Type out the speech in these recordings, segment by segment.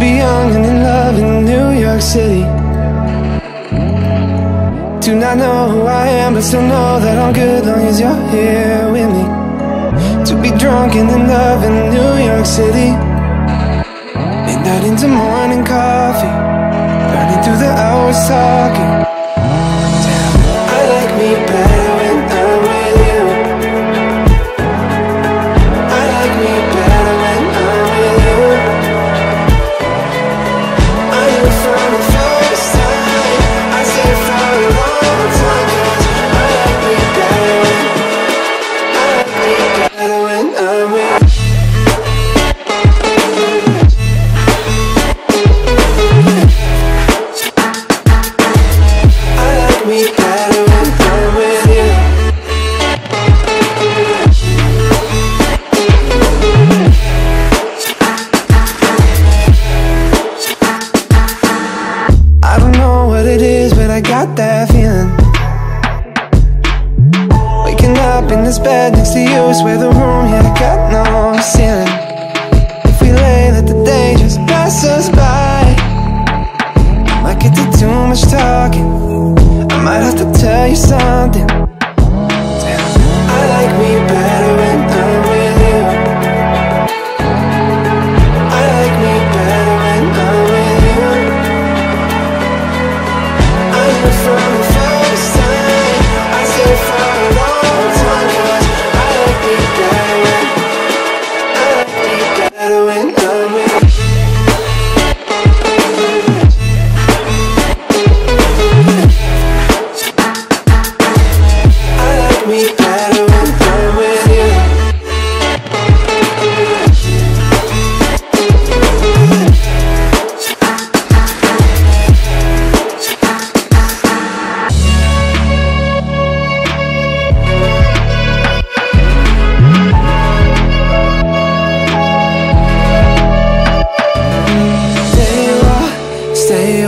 be young and in love in New York City. Do not know who I am, but still know that I'm good long as you're here with me. To be drunk and in love in New York City. Midnight into morning coffee. Burning through the hours talking. I got that feeling. Waking up in this bed next to you is where the room, yeah, I got no ceiling.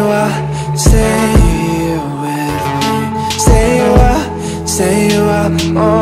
while, stay with me Stay a while, stay a while oh.